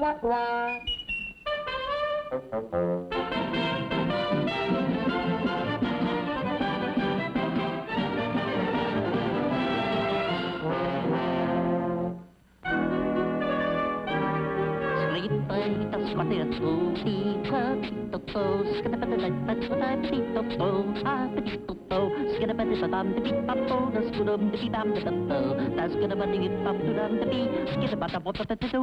quoi Squatty-a-toe, see-cha-chee-to-toe, skidda-ba-da-da-da-chee-to-toe, ah-ba-chee-to-toe, skidda-ba-da-da-dum-da-bee-bop-bo, da-skidum-da-bee-bum-da-da-do, da-skidda-ba-da-bee-bum-da-dum-da-bee, skidda-ba-da-bo-da-da-da-do.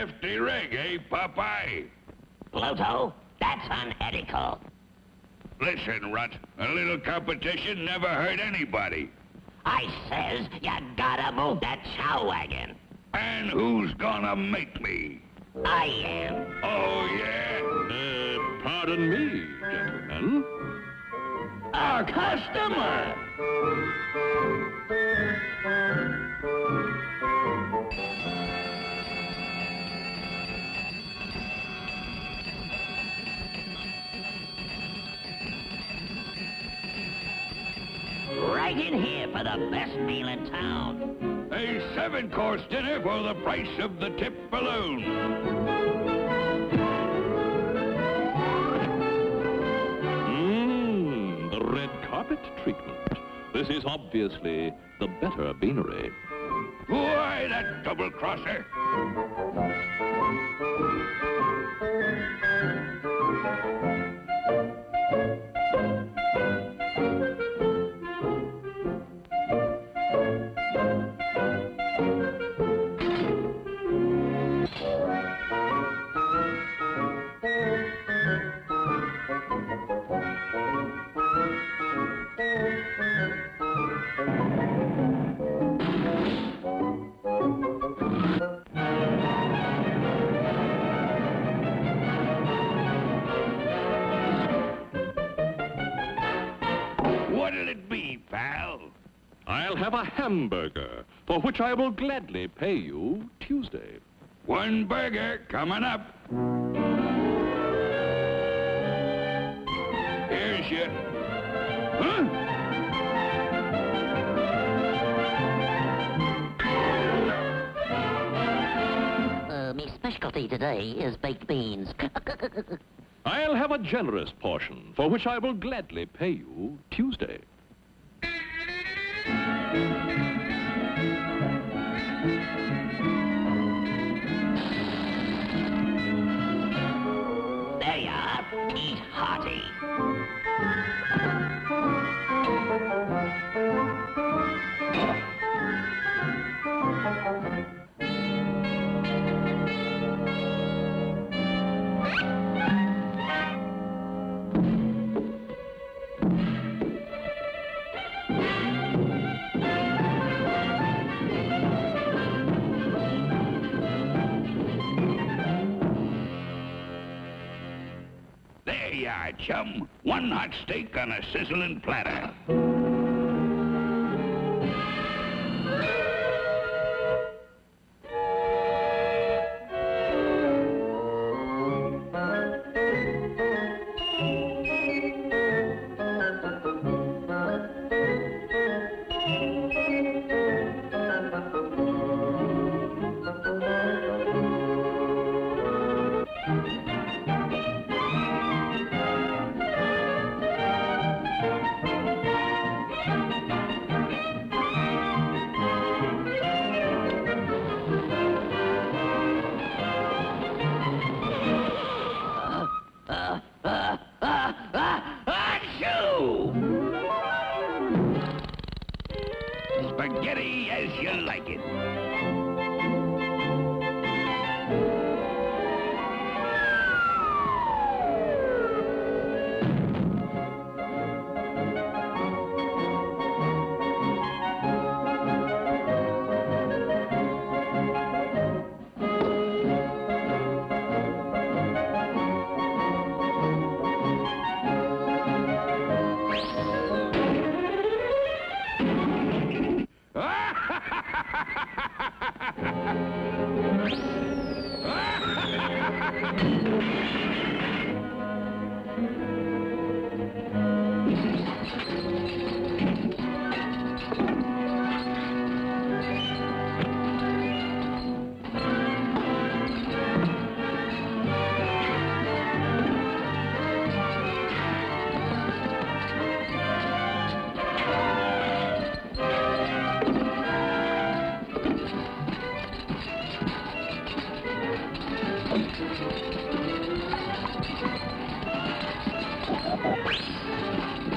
Nifty rig, eh, Popeye? Bluto, that's unethical. Listen, Rut, a little competition never hurt anybody. I says you gotta move that chow wagon. And who's gonna make me? I am. Oh, yeah? Uh, pardon me, gentlemen. Our customer. Right in here for the best meal in town. A seven-course dinner for the price of the tip balloon. Mmm, the red carpet treatment. This is obviously the better beanery. Why, that double-crosser? What'll it be, pal? I'll have a hamburger, for which I will gladly pay you Tuesday. One burger coming up. Here's your... Huh? Uh, me specialty today is baked beans. I'll have a generous portion, for which I will gladly pay you Tuesday. there you are. Eat hearty. There you chum. One hot steak on a sizzling platter. like it. not. よし。